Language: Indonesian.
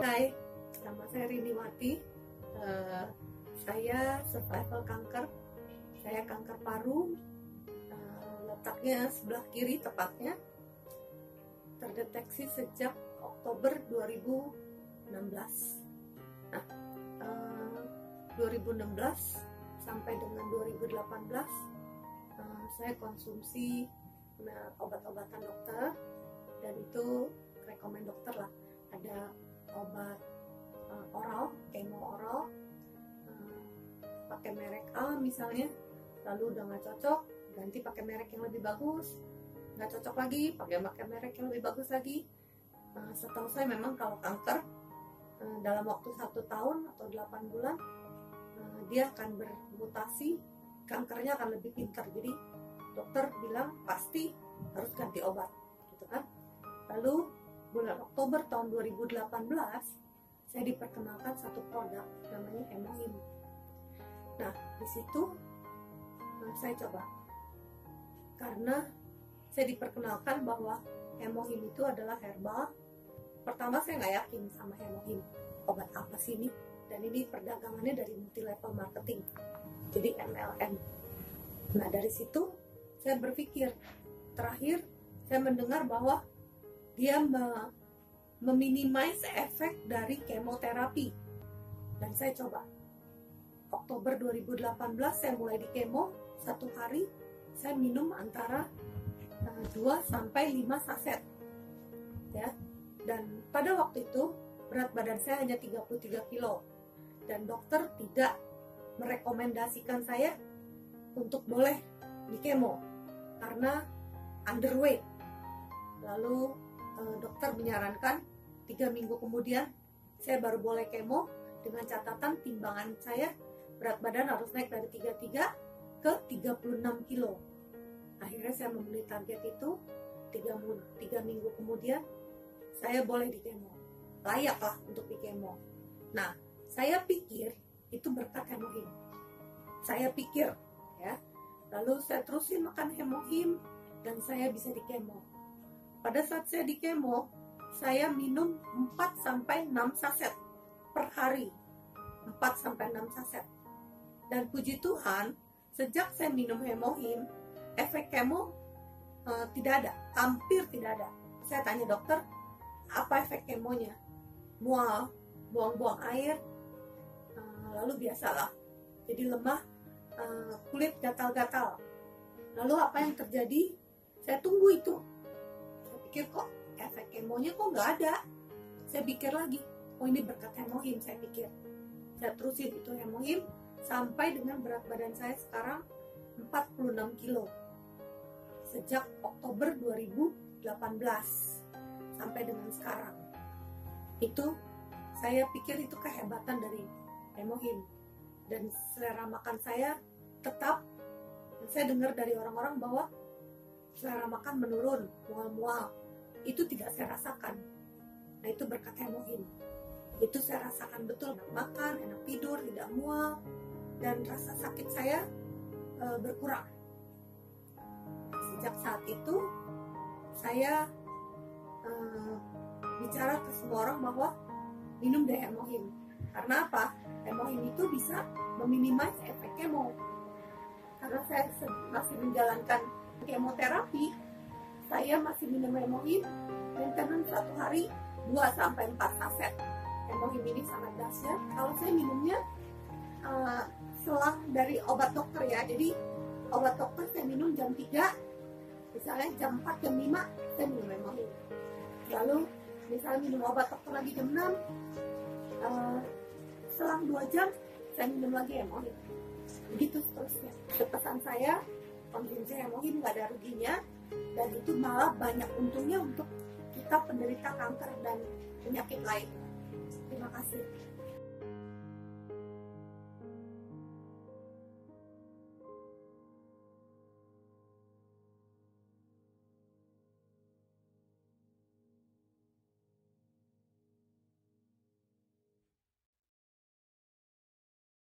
Hai, nama saya Riniwati. Uh, eh, saya survival kanker. Saya kanker paru, uh, letaknya sebelah kiri tepatnya. Terdeteksi sejak Oktober 2016. Nah, eh, uh, 2016 sampai dengan 2018 uh, saya konsumsi obat-obatan dokter dan itu rekomend dokter lah ada obat uh, oral, kemo oral uh, pakai merek A misalnya lalu udah nggak cocok ganti pakai merek yang lebih bagus nggak cocok lagi pakai pakai merek yang lebih bagus lagi. Uh, setahu saya memang kalau kanker uh, dalam waktu satu tahun atau 8 bulan uh, dia akan bermutasi kankernya akan lebih pintar. Jadi dokter bilang pasti harus ganti obat gitu kan? Lalu bulan Oktober tahun 2018 saya diperkenalkan satu produk namanya Hemohim nah di situ nah, saya coba. Karena saya diperkenalkan bahwa Hemohim itu adalah herbal. Pertama saya nggak yakin sama Hemohim obat apa sih ini? Dan ini perdagangannya dari multi level marketing. Jadi MLM nah dari situ saya berpikir. Terakhir saya mendengar bahwa dia me meminimize efek dari kemoterapi. Dan saya coba. Oktober 2018 saya mulai di kemo satu hari saya minum antara uh, 2 sampai 5 saset. Ya dan pada waktu itu berat badan saya hanya 33 kilo. Dan dokter tidak merekomendasikan saya untuk boleh di kemo karena underweight. Lalu eh, dokter menyarankan tiga minggu kemudian saya baru boleh kemo dengan catatan timbangan saya berat badan harus naik dari 33 ke 36 kilo. Akhirnya saya memenuhi target itu tiga, tiga minggu kemudian saya boleh di kemo layak lah untuk di kemo nah saya pikir itu berkat hemohim. Saya pikir ya. Lalu saya terusin makan hemohim dan saya bisa di kemo. Pada saat saya di kemo, saya minum 4 sampai 6 saset per hari. 4 sampai 6 saset. Dan puji Tuhan, sejak saya minum hemohim, efek kemo uh, tidak ada, hampir tidak ada. Saya tanya dokter, apa efek kemonya? Mual, buang-buang air, uh, lalu biasalah. Jadi lemah, uh, kulit gatal-gatal. Lalu apa yang terjadi? saya tunggu itu pikir kok efek kemonya kok nggak ada? Saya pikir lagi oh ini berkat hemohim. Saya pikir. Saya terusin itu hemohim sampai dengan berat badan saya sekarang 46 kilo. Sejak Oktober 2018 sampai dengan sekarang. Itu saya pikir itu kehebatan dari hemohim. Dan selera makan saya tetap saya dengar dari orang-orang bahwa selera makan menurun, mual-mual. Itu tidak saya rasakan. Nah itu berkat hemohin. Itu saya rasakan betul enak makan, enak tidur, tidak mual, dan rasa sakit saya e, berkurang. Sejak saat itu saya e, bicara ke semua orang bahwa minum deh hemohin. Karena apa? Hemohin itu bisa meminimasi efek kemo. Karena saya masih menjalankan kemoterapi. Saya masih minum hemohim maintenance satu hari 2 sampai 4 saset hemohim ini sangat dahsyat. Kalau saya minumnya uh, selang dari obat dokter ya. Jadi obat dokter saya minum jam 3 misalnya jam 4 jam 5 saya minum hemohim lalu misalnya minum obat dokter lagi jam 6 uh, eh, selang 2 jam saya minum lagi hemohim begitu seterusnya pesan saya konsumsi hemoglobin nggak ada ruginya dan itu malah banyak untungnya untuk kita penderita kanker dan penyakit lain. Terima kasih.